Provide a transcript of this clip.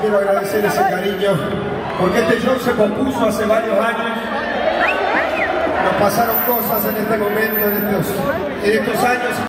quiero agradecer ese cariño, porque este show se compuso hace varios años. Nos pasaron cosas en este momento, en estos, en estos años.